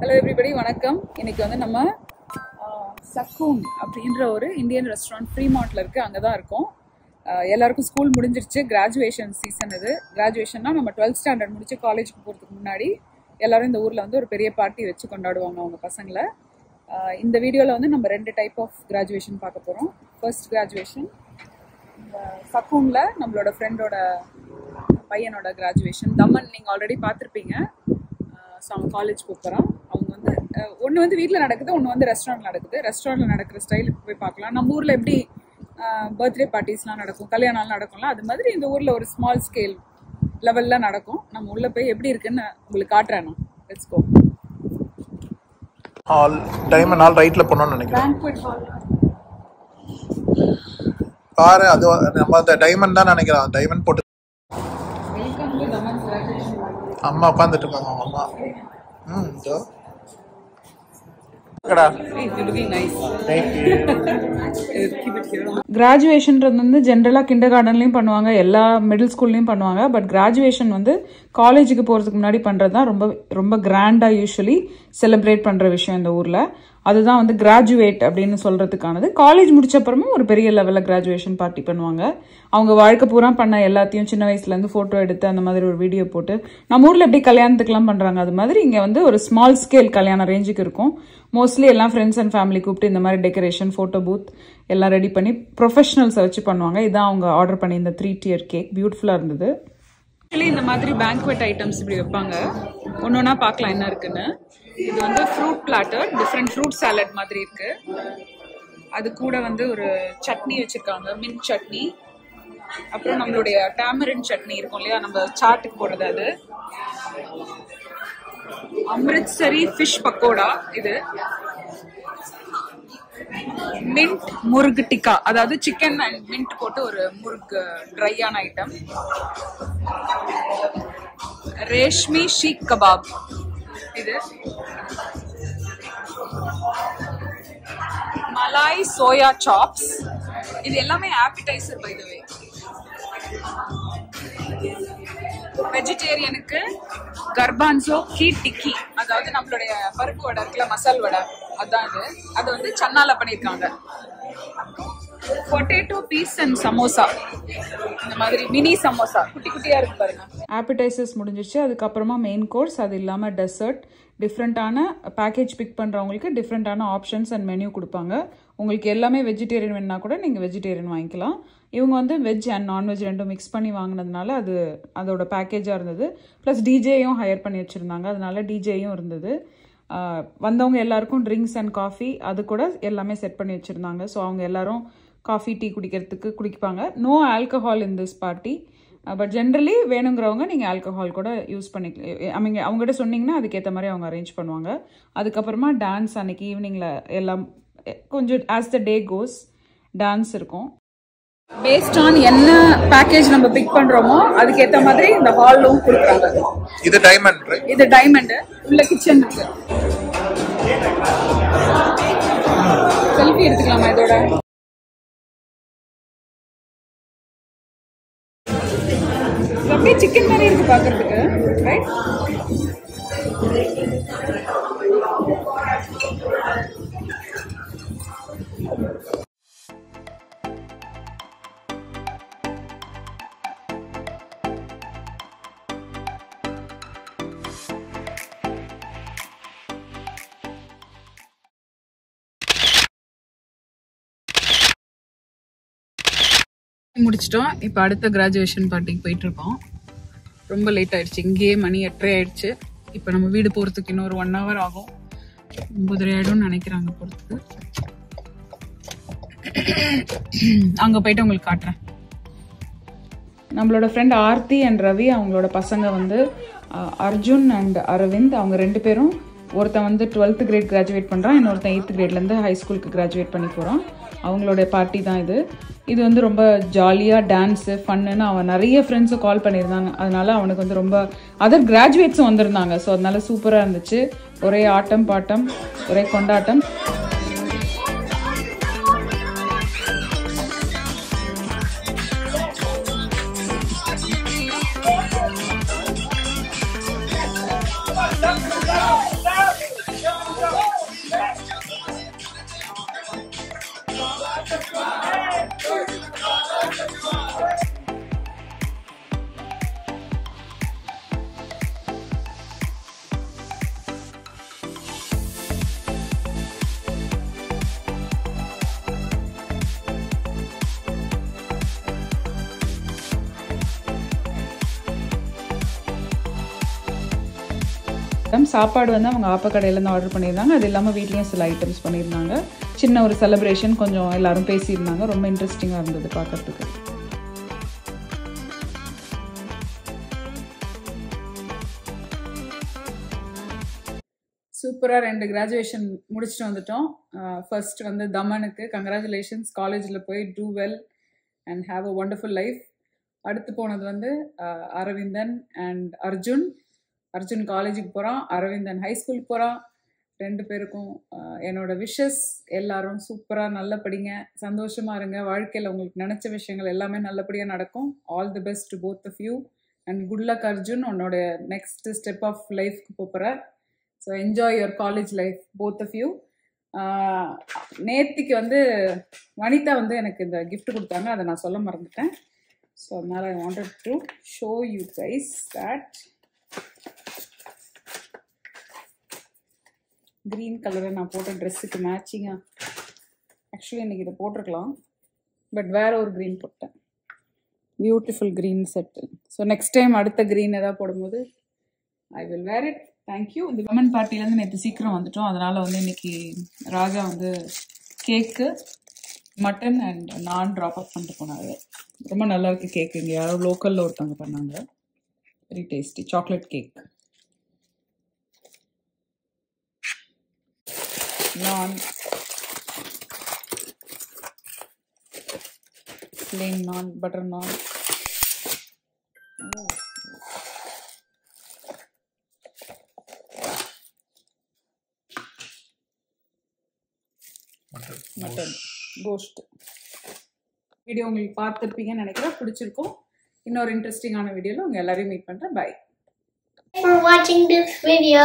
Hello everybody வணக்கம். இன்னைக்கு வந்து நம்ம சக்கூன் அப்படின்ற ஒரு இந்தியன் ரெஸ்டாரண்ட் ஃப்ரீமார்ட்ல இருக்கு. அங்கே தான் இருக்கோம் எல்லாருக்கும் ஸ்கூல் முடிஞ்சிருச்சு. கிராஜுவேஷன் சீசன் இது. கிராஜுவேஷன்னா நம்ம டுவெல்த் ஸ்டாண்டர்ட் முடிச்சு காலேஜுக்கு போகிறதுக்கு முன்னாடி எல்லாரும் இந்த ஊரில் வந்து ஒரு பெரிய பார்ட்டி வச்சு கொண்டாடுவாங்க அவங்க பசங்களை. இந்த வீடியோவில் வந்து நம்ம ரெண்டு டைப் ஆஃப் கிராஜுவேஷன் பார்க்க போகிறோம் ஃபர்ஸ்ட் கிராஜுவேஷன் சக்கூனில் நம்மளோட ஃப்ரெண்டோட பையனோட கிராஜுவேஷன் தமன் நீங்கள் ஆல்ரெடி பார்த்துருப்பீங்க. ஸோ அவங்க காலேஜ் போகிறான் ஒன்று வந்து வீட்டில் நடக்குது ஒன்று வந்து ரெஸ்டாரண்ட் நடக்குது. ரெஸ்டாரண்ட்டில் நடக்கிற ஸ்டைல் போய் பார்க்கலாம். நம்ம ஊரில் எப்படி பர்த்டே பார்ட்டிஸ்லாம் நடக்கும் கல்யாணம்லாம் நடக்கும்ல அது மாதிரி இந்த ஊரில் ஒரு ஸ்மால் ஸ்கேல் லெவலில் நடக்கும். நம்ம உள்ளே போய் எப்படி இருக்குன்னு உங்களுக்கு காட்டுறேன் நான். Let's go hall diamond hall ரைட்ல போனோம்னு நினைக்கிறேன். பாரு அது நம்ம அந்த டைமண்ட் தான் நினைக்கிறேன். டைமண்ட் போட்டு அம்மா உட்காந்துட்டு இருக்காங்க அவங்க அம்மா. ம் இதோ. கிராஜுவேஷன்றது வந்து ஜென்ரலாக கிண்டர் கார்டன்லையும் பண்ணுவாங்க எல்லா மிடில் ஸ்கூல்லையும் பண்ணுவாங்க பட் கிராஜுவேஷன் வந்து காலேஜுக்கு போகிறதுக்கு முன்னாடி பண்ணுறது தான் ரொம்ப ரொம்ப கிராண்டாக யூஸ்வலி செலிப்ரேட் பண்ணுற விஷயம் இந்த ஊரில். அதுதான் வந்து கிராஜுவேட் அப்படின்னு சொல்கிறதுக்கானது காலேஜ் முடிச்சப்புறமும் ஒரு பெரிய லெவலில் கிராஜுவேஷன் பார்ட்டி பண்ணுவாங்க. அவங்க வாழ்க்கை பூரா பண்ண எல்லாத்தையும் சின்ன வயசுலேருந்து ஃபோட்டோ எடுத்து அந்த மாதிரி ஒரு வீடியோ போட்டு நம்ம ஊரில் எப்படி கல்யாணத்துக்குலாம் பண்ணுறாங்க அது மாதிரி இங்கே வந்து ஒரு ஸ்மால் ஸ்கேல் கல்யாண ரேஞ்சுக்கு இருக்கும். மோஸ்ட்லி எல்லாம் ஃப்ரெண்ட்ஸ் அண்ட் ஃபேமிலி கூப்பிட்டு இந்த மாதிரி டெக்கரேஷன் ஃபோட்டோ பூத் எல்லாம் ரெடி பண்ணி ப்ரொஃபஷனல்ஸை வச்சு பண்ணுவாங்க. இதான் அவங்க ஆர்டர் பண்ணி இந்த த்ரீ டியர் கேக் பியூட்டிஃபுல்லாக இருந்தது. ஆக்சுவலி இந்த மாதிரி பேங்க்வெட் ஐட்டம்ஸ் இப்படி வைப்பாங்க. ஒன்று ஒன்றா பார்க்கலாம் என்ன இருக்குன்னு. இது வந்து fruit platter different fruit salad மாதிரி இருக்கு. அது கூட வந்து ஒரு சட்னி வச்சிருக்காங்க மின் சட்னி. அப்புறம் நம்மளுடைய டேமரின் சட்னி இருக்கும் இல்லையா நம்ம சாட்டுக்கு போடுறது அது. அம்ரித்சரி ஃபிஷ் பக்கோடா இது. மின்ட் முருகு டிக்கா அதாவது சிக்கன் அண்ட் மின்ட் போட்டு ஒரு முருகு ட்ரையான ஐட்டம் ரேஷ்மி ஷீக் கபாப் இது? Malai soya chops. இது எல்லாமே ஆப்பிடைசர் பை த வே வெஜிடேரியனுக்கு கர்பான்சோ கீ டிக்கி அதாவது நம்மளுடைய பருப்பு வடை இருக்குல்ல மசால் வடை. அதான் இது. அது வந்து சன்னால பண்ணியிருக்காங்க. பொட்டேட்டோ பீஸ் அண்ட் சமோசா இந்த மாதிரி மினி சமோசா குட்டி குட்டியா இருக்கு பாருங்க. ஆப்பிடைசர்ஸ் முடிஞ்சிச்சு அதுக்கப்புறமா மெயின் கோர்ஸ் அது இல்லாம டெசர்ட் டிஃப்ரெண்ட்டான பேக்கேஜ் பிக் பண்ணுறவங்களுக்கு டிஃப்ரெண்ட்டான ஆப்ஷன்ஸ் அண்ட் மெனு கொடுப்பாங்க. உங்களுக்கு எல்லாமே வெஜிடேரியன் வேணுன்னா கூட நீங்கள் வெஜிடேரியன் வாங்கிக்கலாம். இவங்க வந்து வெஜ் அண்ட் நான்வெஜ் ரெண்டும் மிக்ஸ் பண்ணி வாங்கினதுனால அது அதோட பேக்கேஜாக இருந்தது. ப்ளஸ் டிஜேயும் ஹையர் பண்ணி வச்சுருந்தாங்க. அதனால டிஜேயும் இருந்தது. வந்தவங்க எல்லாருக்கும் ட்ரிங்க்ஸ் அண்ட் காஃபி அது கூட எல்லாமே செட் பண்ணி வச்சுருந்தாங்க. ஸோ அவங்க எல்லாரும் காஃபி டீ குடிக்கிறதுக்கு குடிப்பாங்க. No alcohol in this party but generally வேணுங்கிறவங்க நீங்கள் ஆல்கஹால் கூட யூஸ் பண்ணிக்கலாம் அவங்க அவங்ககிட்ட சொன்னீங்கன்னா அதுக்கேற்ற மாதிரி அவங்க அரேஞ்ச் பண்ணுவாங்க. அதுக்கப்புறமா டான்ஸ் அன்னைக்கு ஈவினிங்கில் எல்லாம் கொஞ்சம் as the day goes dance இருக்கும். பேஸ்ட் ஆன் என்ன பேக்கேஜ் நம்ம பிக் பண்றோமோ அதுக்கேற்ற மாதிரி இந்த ஹாலும் கொடுக்குறாங்க இது டைமண்ட்? இது டைமண்ட் உள்ள கிச்சன் இருக்கு. செல்ஃபி எடுத்துக்கலாமா இதோட? அப்படியே சிக்கன் மாதிரி இருக்கு பாக்குறதுக்கு ரைட் முடிச்சிட்டோம். இப்போ அடுத்த கிராஜுவேஷன் பார்ட்டிக்கு போயிட்டு இருக்கோம் ரொம்ப லேட் ஆயிடுச்சு. இங்கேயே மணி எட்டரை ஆயிடுச்சு. இப்போ நம்ம வீடு போகிறதுக்கு இன்னொரு ஒன் ஹவர் ஆகும். ஒன்பதரை ஆயிடும்னு நினைக்கிறாங்க போகிறதுக்கு அங்கே போயிட்டு உங்களுக்கு காட்டுறேன். நம்மளோட ஃப்ரெண்ட் ஆர்த்தி அண்ட் ரவி அவங்களோட பசங்க வந்து அர்ஜுன் அண்ட் அரவிந்த் அவங்க ரெண்டு பேரும் ஒருத்தன் வந்து டுவெல்த்து கிரேட் கிராஜுவேட் பண்ணுறான் இன்னொருத்தன் எயித்து கிரேட்லேருந்து ஹை ஸ்கூலுக்கு கிராஜுவேட் பண்ணி போகிறான் அவங்களோட பார்ட்டி தான் இது. இது வந்து ரொம்ப ஜாலியாக டான்ஸு ஃபன்னுன்னு அவன் நிறைய ஃப்ரெண்ட்ஸும் கால் பண்ணியிருந்தாங்க. அதனால அவனுக்கு வந்து ரொம்ப அதர் கிராஜுவேட்ஸும் வந்திருந்தாங்க. ஸோ அதனால சூப்பராக இருந்துச்சு. ஒரே ஆட்டம் பாட்டம் ஒரே கொண்டாட்டம். சாப்பாடு வந்து அவங்க ஆப்ப கடையிலேருந்து ஆர்டர் பண்ணியிருந்தாங்க. அது இல்லாமல் வீட்லேயும் சில ஐட்டம்ஸ் பண்ணியிருந்தாங்க. சின்ன ஒரு செலிப்ரேஷன் கொஞ்சம் எல்லாரும் பேசியிருந்தாங்க. ரொம்ப இன்ட்ரெஸ்டிங்காக இருந்தது பார்க்கறதுக்கு. சூப்பராக ரெண்டு கிராஜுவேஷன் முடிச்சுட்டு வந்துட்டோம். ஃபர்ஸ்ட் வந்து தமனுக்கு கங்க்ராச்சுலேஷன்ஸ் காலேஜில் போய் do well and have a wonderful life அடுத்து போனது வந்து அரவிந்தன் அண்ட் அர்ஜுன். அர்ஜுன் காலேஜுக்கு போகிறான் அரவிந்தன் ஹை ஸ்கூல் போகிறான் ரெண்டு பேருக்கும் என்னோடய என்னோட விஷஸ் எல்லாரும் சூப்பராக நல்ல படிங்க சந்தோஷமாக இருங்க. வாழ்க்கையில் உங்களுக்கு நினச்ச விஷயங்கள் எல்லாமே நல்லபடியாக நடக்கும். All the best to both of you and good luck Arjun உன்னோட நெக்ஸ்ட் ஸ்டெப் ஆஃப் லைஃப்க்கு போகிற so enjoy your college life both of you நேத்திக்கு வந்து வனிதா வந்து எனக்கு இந்த கிஃப்ட் கொடுத்தாங்க. அதை நான் சொல்ல மறந்துட்டேன். ஸோ அதனால் I wanted to show you guys that green கலரை நான் போட்ட ட்ரெஸ்ஸுக்கு மேட்சிங்காக ஆக்சுவலி இன்றைக்கி இதை போட்டிருக்கலாம். பட் வேற ஒரு க்ரீன் போட்டேன். Beautiful green set so next time அடுத்த க்ரீன் ஏதாவது போடும்போது I will wear it thank you இந்த விமன் பார்ட்டிலேருந்து நேற்று சீக்கிரம் வந்துட்டோம். அதனால் வந்து இன்னைக்கு ராஜா வந்து cake mutton and naan drop up பண்ணிட்டு போனார். ரொம்ப நல்லா இருக்கு கேக்கு இங்கே யாரோ லோக்கலில் ஒருத்தவங்க பண்ணாங்க. Very tasty chocolate cake naan plain naan butter naan mutton cost video உங்களுக்கு பார்த்துருப்பீங்கன்னு நினைக்கிறேன். பிடிச்சிருக்கும். இன்னொரு இன்ட்ரெஸ்டிங்கான வீடியோவில் உங்கள் எல்லாரையும் மீட் பண்ணுறேன் bye for watching this video.